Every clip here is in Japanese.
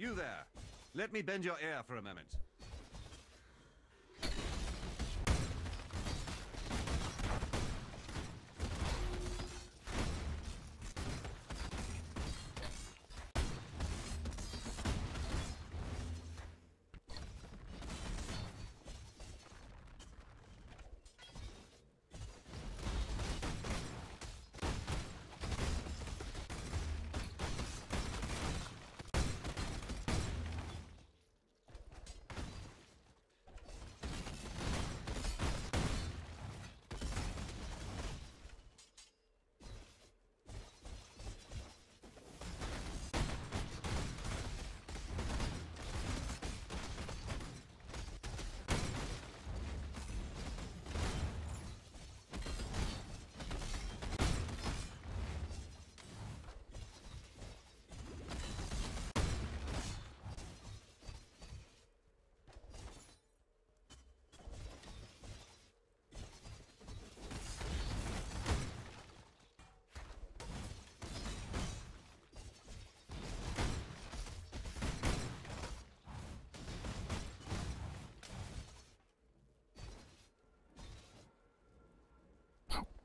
You there. Let me bend your ear for a moment.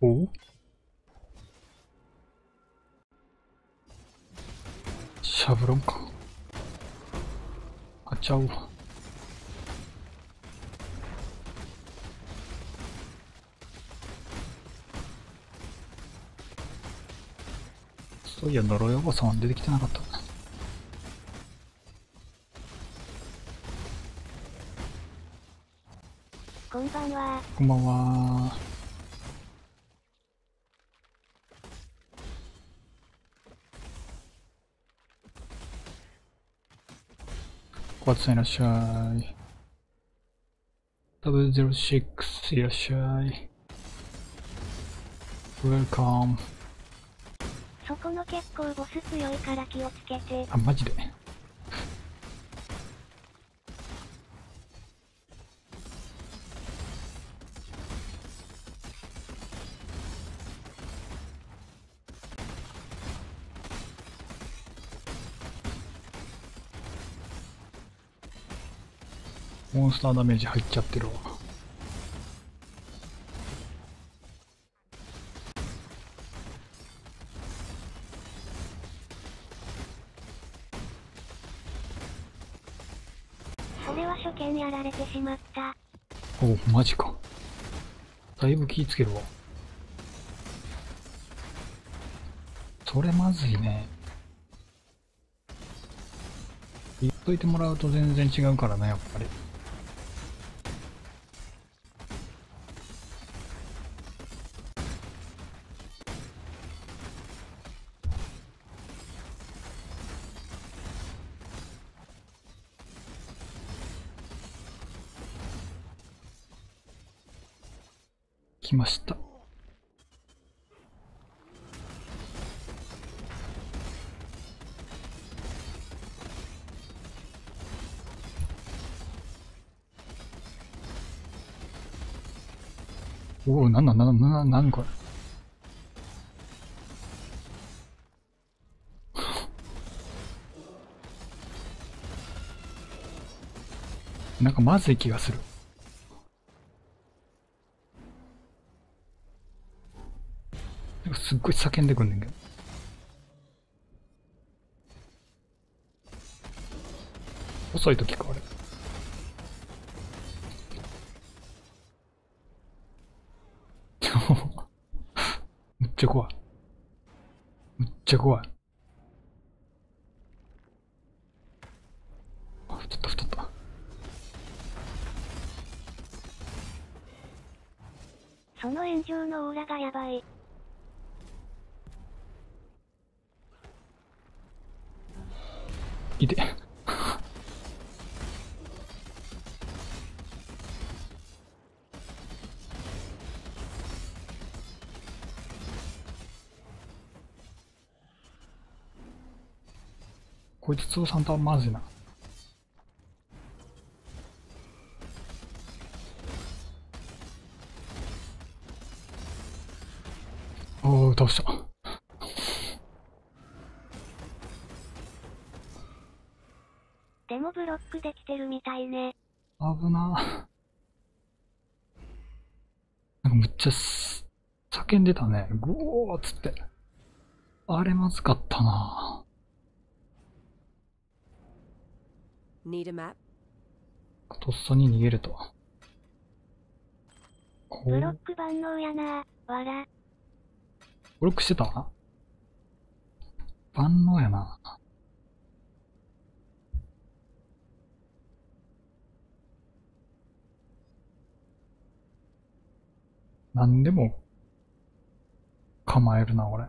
お？シャブロンか？あちゃうわ。そういや、呪いおばさんは出てきてなかった。こんばんは。こんばんは。小松さんいらっしゃい。006いらっしゃい。Welcome. そこの結構ボス強いから気をつけて。あ、マジで。モンスターダメージ入っちゃってるわ。それは初見やられてしまった。おマジか。だいぶ気ぃつけるわ。それまずいね。言っといてもらうと全然違うからね、やっぱり。来ました。おお、なんなんなんなんなんこれ。なんかまずい気がする。なんかすっごい叫んでくんねんけど。遅い時か、あれ。めっちゃ怖い。めっちゃ怖い。あ、太った太った。その炎上のオーラがやばい。いて。こいつ通さんとはまずいな。おお、倒した。でもブロックできてるみたいね。危ななんかむっちゃす叫んでたね。ぐおーっつって。あれまずかったな Need a map? とっさに逃げると。こブロッう、ク万能やなわら。ブロックしてた万能やな。何でも構えるな、俺。